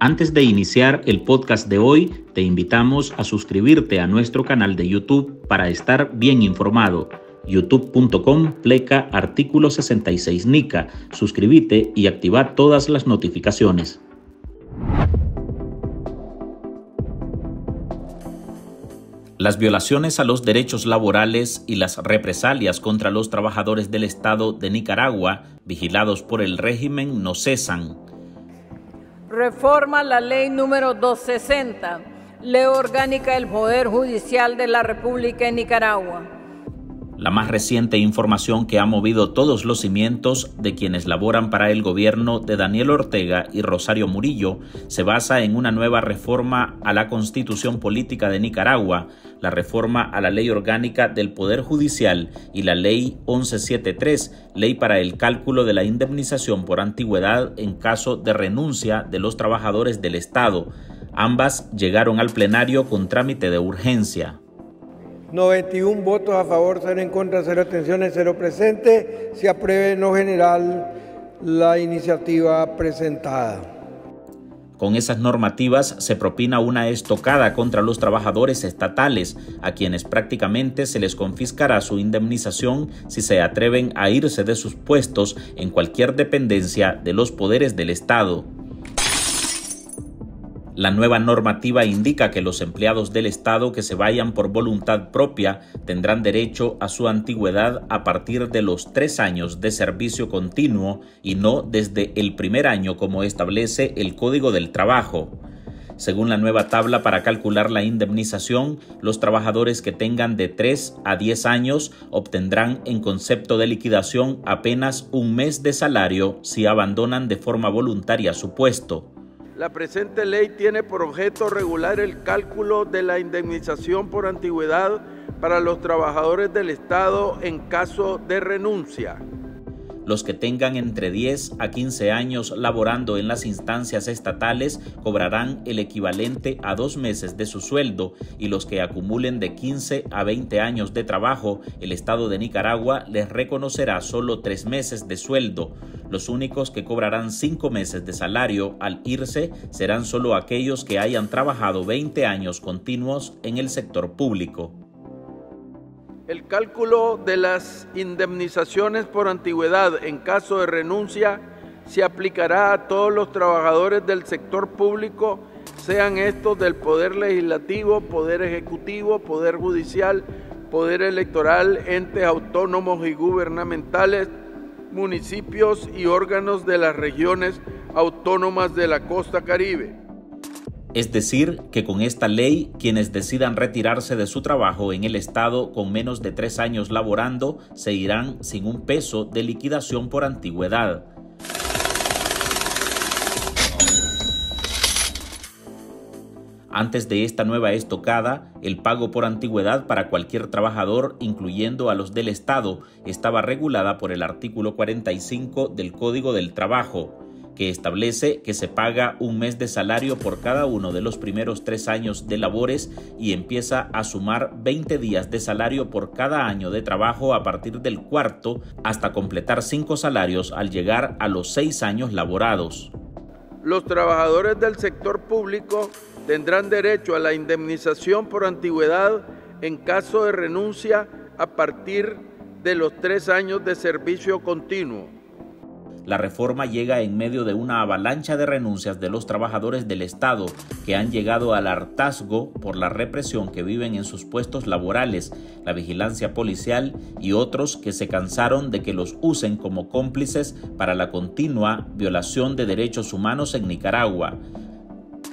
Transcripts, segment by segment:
Antes de iniciar el podcast de hoy, te invitamos a suscribirte a nuestro canal de YouTube para estar bien informado. youtube.com pleca artículo 66 NICA. Suscríbete y activa todas las notificaciones. Las violaciones a los derechos laborales y las represalias contra los trabajadores del Estado de Nicaragua, vigilados por el régimen, no cesan. Reforma la ley número 260, ley orgánica del Poder Judicial de la República de Nicaragua. La más reciente información que ha movido todos los cimientos de quienes laboran para el gobierno de Daniel Ortega y Rosario Murillo se basa en una nueva reforma a la Constitución Política de Nicaragua, la reforma a la Ley Orgánica del Poder Judicial y la Ley 1173, Ley para el cálculo de la indemnización por antigüedad en caso de renuncia de los trabajadores del Estado. Ambas llegaron al plenario con trámite de urgencia. 91 votos a favor, 0 en contra, 0 abstenciones, 0 presente. Se apruebe en lo general la iniciativa presentada. Con esas normativas se propina una estocada contra los trabajadores estatales, a quienes prácticamente se les confiscará su indemnización si se atreven a irse de sus puestos en cualquier dependencia de los poderes del Estado. La nueva normativa indica que los empleados del Estado que se vayan por voluntad propia tendrán derecho a su antigüedad a partir de los tres años de servicio continuo y no desde el primer año como establece el Código del Trabajo. Según la nueva tabla para calcular la indemnización, los trabajadores que tengan de 3 a 10 años obtendrán en concepto de liquidación apenas un mes de salario si abandonan de forma voluntaria su puesto. La presente ley tiene por objeto regular el cálculo de la indemnización por antigüedad para los trabajadores del Estado en caso de renuncia. Los que tengan entre 10 a 15 años laborando en las instancias estatales cobrarán el equivalente a dos meses de su sueldo y los que acumulen de 15 a 20 años de trabajo, el Estado de Nicaragua les reconocerá solo tres meses de sueldo. Los únicos que cobrarán cinco meses de salario al irse serán solo aquellos que hayan trabajado 20 años continuos en el sector público. El cálculo de las indemnizaciones por antigüedad en caso de renuncia se aplicará a todos los trabajadores del sector público, sean estos del Poder Legislativo, Poder Ejecutivo, Poder Judicial, Poder Electoral, entes autónomos y gubernamentales, municipios y órganos de las regiones autónomas de la costa caribe. Es decir, que con esta ley, quienes decidan retirarse de su trabajo en el Estado con menos de tres años laborando se irán sin un peso de liquidación por antigüedad. Antes de esta nueva estocada, el pago por antigüedad para cualquier trabajador, incluyendo a los del Estado, estaba regulada por el artículo 45 del Código del Trabajo que establece que se paga un mes de salario por cada uno de los primeros tres años de labores y empieza a sumar 20 días de salario por cada año de trabajo a partir del cuarto hasta completar cinco salarios al llegar a los seis años laborados. Los trabajadores del sector público tendrán derecho a la indemnización por antigüedad en caso de renuncia a partir de los tres años de servicio continuo. La reforma llega en medio de una avalancha de renuncias de los trabajadores del Estado que han llegado al hartazgo por la represión que viven en sus puestos laborales, la vigilancia policial y otros que se cansaron de que los usen como cómplices para la continua violación de derechos humanos en Nicaragua.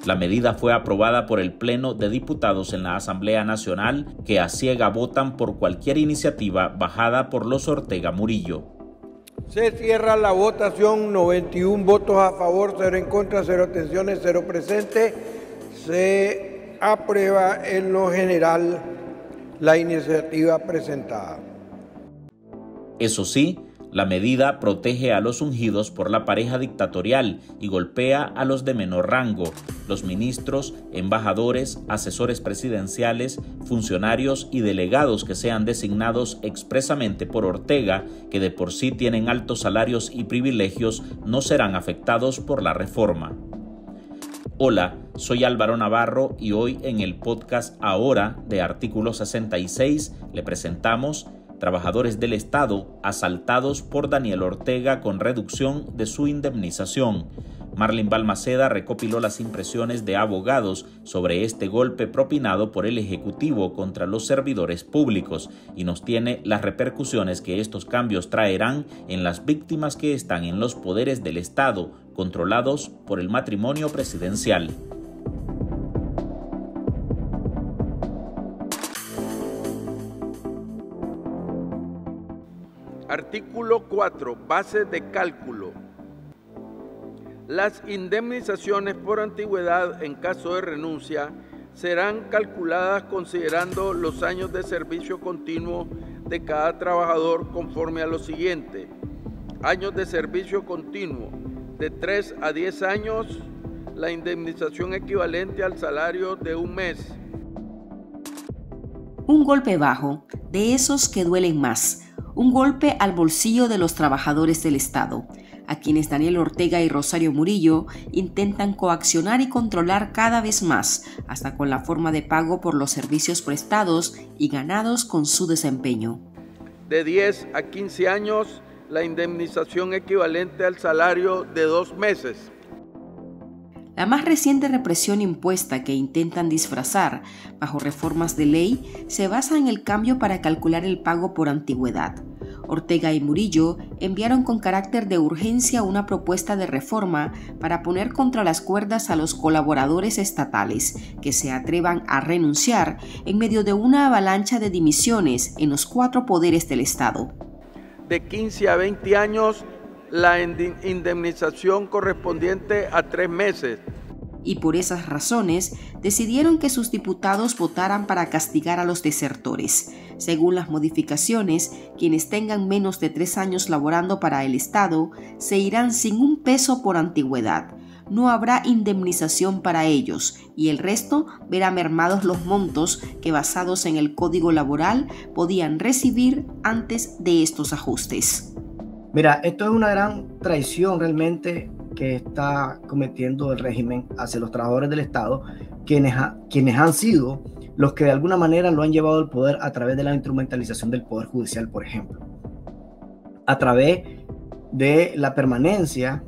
La medida fue aprobada por el Pleno de Diputados en la Asamblea Nacional, que a ciega votan por cualquier iniciativa bajada por los Ortega Murillo. Se cierra la votación, 91 votos a favor, 0 en contra, 0 abstenciones, 0 presentes. Se aprueba en lo general la iniciativa presentada. Eso sí, la medida protege a los ungidos por la pareja dictatorial y golpea a los de menor rango, los ministros, embajadores, asesores presidenciales, funcionarios y delegados que sean designados expresamente por Ortega, que de por sí tienen altos salarios y privilegios, no serán afectados por la reforma. Hola, soy Álvaro Navarro y hoy en el podcast Ahora de Artículo 66 le presentamos Trabajadores del Estado asaltados por Daniel Ortega con reducción de su indemnización. Marlin Balmaceda recopiló las impresiones de abogados sobre este golpe propinado por el Ejecutivo contra los servidores públicos y nos tiene las repercusiones que estos cambios traerán en las víctimas que están en los poderes del Estado, controlados por el matrimonio presidencial. Artículo 4. Base de cálculo. Las indemnizaciones por antigüedad en caso de renuncia serán calculadas considerando los años de servicio continuo de cada trabajador conforme a lo siguiente. Años de servicio continuo de 3 a 10 años, la indemnización equivalente al salario de un mes. Un golpe bajo, de esos que duelen más, un golpe al bolsillo de los trabajadores del Estado, a quienes Daniel Ortega y Rosario Murillo intentan coaccionar y controlar cada vez más, hasta con la forma de pago por los servicios prestados y ganados con su desempeño. De 10 a 15 años, la indemnización equivalente al salario de dos meses. La más reciente represión impuesta que intentan disfrazar bajo reformas de ley se basa en el cambio para calcular el pago por antigüedad. Ortega y Murillo enviaron con carácter de urgencia una propuesta de reforma para poner contra las cuerdas a los colaboradores estatales que se atrevan a renunciar en medio de una avalancha de dimisiones en los cuatro poderes del Estado de 15 a 20 años la indemnización correspondiente a tres meses. Y por esas razones decidieron que sus diputados votaran para castigar a los desertores. Según las modificaciones, quienes tengan menos de tres años laborando para el Estado se irán sin un peso por antigüedad. No habrá indemnización para ellos y el resto verá mermados los montos que basados en el código laboral podían recibir antes de estos ajustes. Mira, esto es una gran traición realmente que está cometiendo el régimen hacia los trabajadores del Estado, quienes, quienes han sido los que de alguna manera lo han llevado al poder a través de la instrumentalización del Poder Judicial, por ejemplo. A través de la permanencia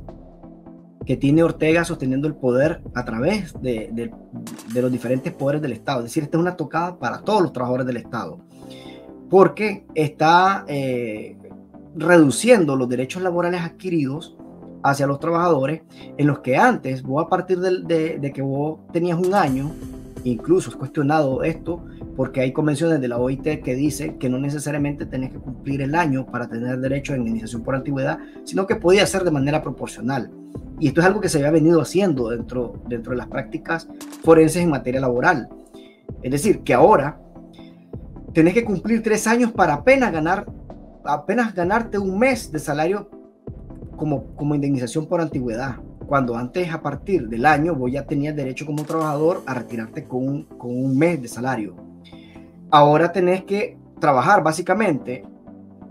que tiene Ortega sosteniendo el poder a través de, los diferentes poderes del Estado. Es decir, esta es una tocada para todos los trabajadores del Estado, porque está eh, reduciendo los derechos laborales adquiridos hacia los trabajadores, en los que antes, vos a partir de, de que vos tenías un año, incluso es cuestionado esto, porque hay convenciones de la OIT que dicen que no necesariamente tenés que cumplir el año para tener derecho a indemnización por antigüedad, sino que podía ser de manera proporcional. Y esto es algo que se había venido haciendo dentro, dentro de las prácticas forenses en materia laboral. Es decir, que ahora tenés que cumplir tres años para apenas ganar, apenas ganarte un mes de salario como, como indemnización por antigüedad. Cuando antes, a partir del año, vos ya tenías derecho como trabajador a retirarte con un, con un mes de salario. Ahora tenés que trabajar básicamente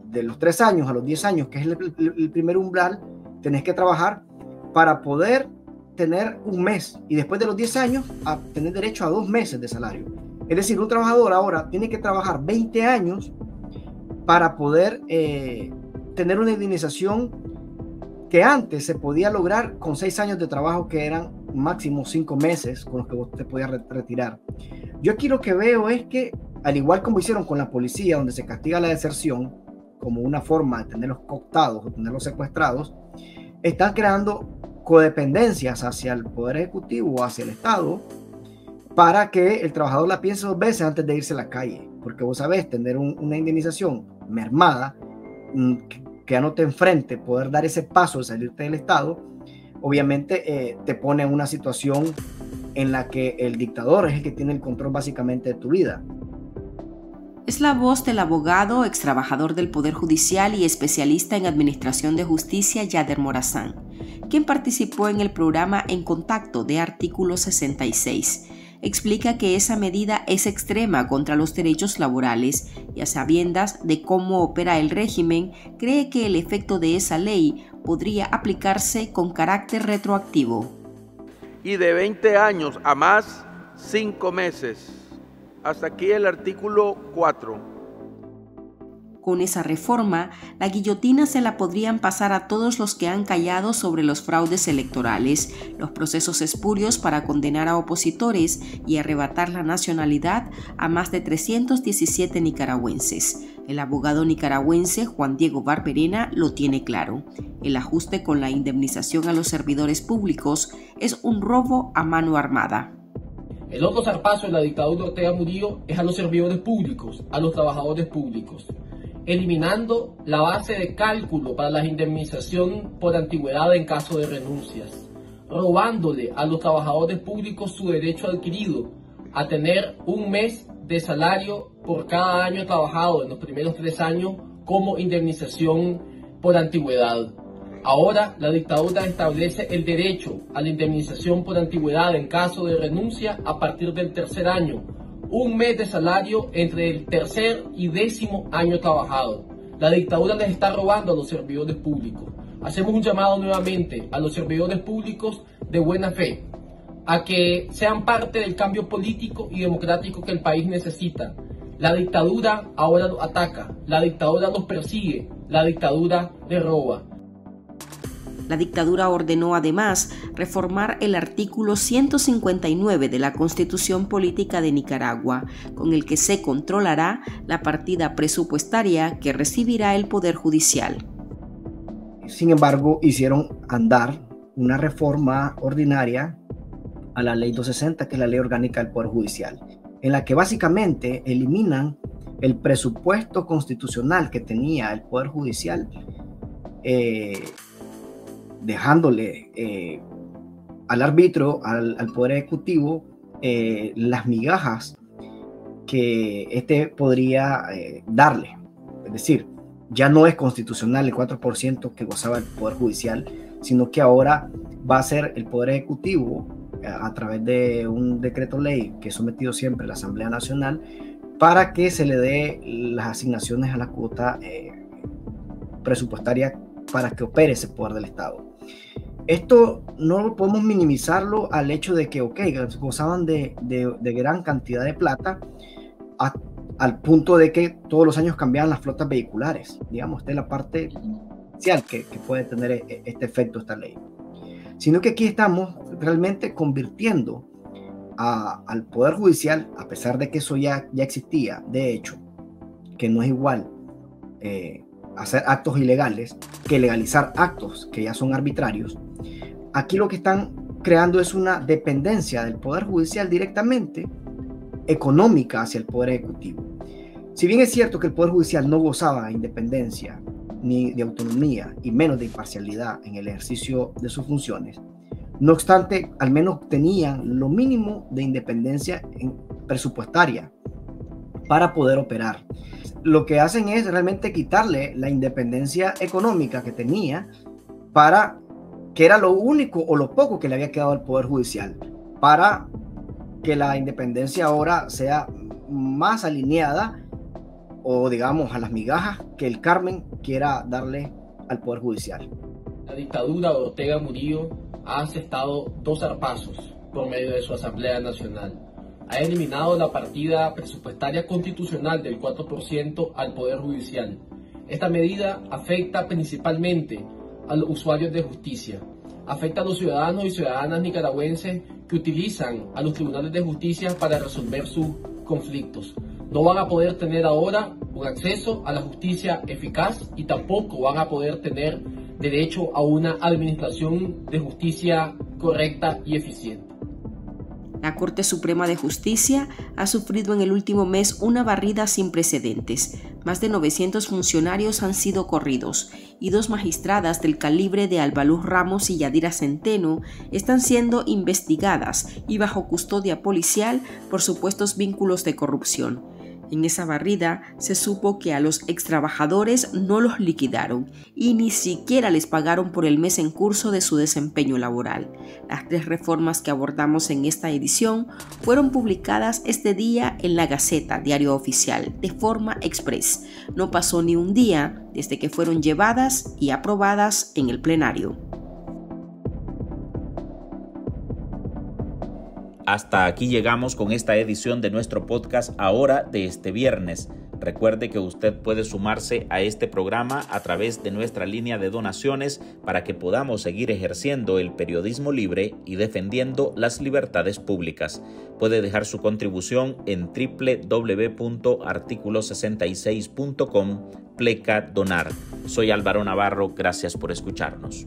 de los tres años a los diez años, que es el, el primer umbral, tenés que trabajar para poder tener un mes y después de los 10 años a tener derecho a dos meses de salario. Es decir, un trabajador ahora tiene que trabajar 20 años para poder eh, tener una indemnización que antes se podía lograr con 6 años de trabajo que eran máximo 5 meses con los que vos te podías retirar. Yo aquí lo que veo es que, al igual como hicieron con la policía, donde se castiga la deserción como una forma de tenerlos cooptados o tenerlos secuestrados, están creando codependencias hacia el Poder Ejecutivo o hacia el Estado para que el trabajador la piense dos veces antes de irse a la calle. Porque vos sabés, tener una indemnización mermada, mm, que ya no te enfrente, poder dar ese paso de salirte del Estado, obviamente eh, te pone en una situación en la que el dictador es el que tiene el control básicamente de tu vida. Es la voz del abogado, ex trabajador del Poder Judicial y especialista en Administración de Justicia, Yader Morazán, quien participó en el programa En Contacto de Artículo 66. Explica que esa medida es extrema contra los derechos laborales y a sabiendas de cómo opera el régimen, cree que el efecto de esa ley podría aplicarse con carácter retroactivo y de 20 años a más, 5 meses. Hasta aquí el artículo 4. Con esa reforma, la guillotina se la podrían pasar a todos los que han callado sobre los fraudes electorales, los procesos espurios para condenar a opositores y arrebatar la nacionalidad a más de 317 nicaragüenses. El abogado nicaragüense Juan Diego Barberena lo tiene claro. El ajuste con la indemnización a los servidores públicos es un robo a mano armada. El otro zarpazo de la dictadura de Ortega Murillo es a los servidores públicos, a los trabajadores públicos eliminando la base de cálculo para la indemnización por antigüedad en caso de renuncias, robándole a los trabajadores públicos su derecho adquirido a tener un mes de salario por cada año trabajado en los primeros tres años como indemnización por antigüedad. Ahora la dictadura establece el derecho a la indemnización por antigüedad en caso de renuncia a partir del tercer año, un mes de salario entre el tercer y décimo año trabajado. La dictadura les está robando a los servidores públicos. Hacemos un llamado nuevamente a los servidores públicos de buena fe a que sean parte del cambio político y democrático que el país necesita. La dictadura ahora los ataca, la dictadura los persigue, la dictadura les roba. La dictadura ordenó además reformar el artículo 159 de la Constitución Política de Nicaragua, con el que se controlará la partida presupuestaria que recibirá el Poder Judicial. Sin embargo, hicieron andar una reforma ordinaria a la Ley 260, que es la Ley Orgánica del Poder Judicial, en la que básicamente eliminan el presupuesto constitucional que tenía el Poder Judicial eh, dejándole eh, al árbitro, al, Poder Ejecutivo, eh, las migajas que éste podría eh, darle. Es decir, ya no es constitucional el 4% que gozaba el Poder Judicial, sino que ahora va a ser el Poder Ejecutivo, a través de un decreto ley que es sometido siempre a la Asamblea Nacional, para que se le dé las asignaciones a la cuota presupuestaria para que opere ese poder del Estado. Esto no podemos minimizarlo al hecho de que, ok, gozaban de, gran cantidad de plata al punto de que todos los años cambiaban las flotas vehiculares. Digamos, esta es la parte inicial que, puede tener e, este efecto esta ley. Sino que aquí estamos realmente convirtiendo al Poder Judicial, a pesar de que eso ya, ya existía, de hecho, que no es igual eh, hacer actos ilegales que legalizar actos que ya son arbitrarios, aquí lo que están creando es una dependencia del Poder Judicial directamente económica hacia el Poder Ejecutivo. Si bien es cierto que el Poder Judicial no gozaba de independencia ni de autonomía y menos de imparcialidad en el ejercicio de sus funciones, no obstante, al menos tenían lo mínimo de independencia presupuestaria para poder operar lo que hacen es realmente quitarle la independencia económica que tenía para que era lo único o lo poco que le había quedado al Poder Judicial, para que la independencia ahora sea más alineada o digamos a las migajas que el Carmen quiera darle al Poder Judicial. La dictadura de Ortega Murillo ha aceptado dos zarpazos por medio de su Asamblea Nacional ha eliminado la partida presupuestaria constitucional del 4% al Poder Judicial. Esta medida afecta principalmente a los usuarios de justicia, afecta a los ciudadanos y ciudadanas nicaragüenses que utilizan a los tribunales de justicia para resolver sus conflictos. No van a poder tener ahora un acceso a la justicia eficaz y tampoco van a poder tener derecho a una administración de justicia correcta y eficiente. La Corte Suprema de Justicia ha sufrido en el último mes una barrida sin precedentes. Más de 900 funcionarios han sido corridos y dos magistradas del calibre de Albaluz Ramos y Yadira Centeno están siendo investigadas y bajo custodia policial por supuestos vínculos de corrupción. En esa barrida se supo que a los extrabajadores no los liquidaron y ni siquiera les pagaron por el mes en curso de su desempeño laboral. Las tres reformas que abordamos en esta edición fueron publicadas este día en la Gaceta, diario oficial, de forma express. No pasó ni un día desde que fueron llevadas y aprobadas en el plenario. Hasta aquí llegamos con esta edición de nuestro podcast ahora de este viernes. Recuerde que usted puede sumarse a este programa a través de nuestra línea de donaciones para que podamos seguir ejerciendo el periodismo libre y defendiendo las libertades públicas. Puede dejar su contribución en www.articulo66.com pleca donar. Soy Álvaro Navarro, gracias por escucharnos.